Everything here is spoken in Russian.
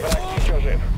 Враг еще жив.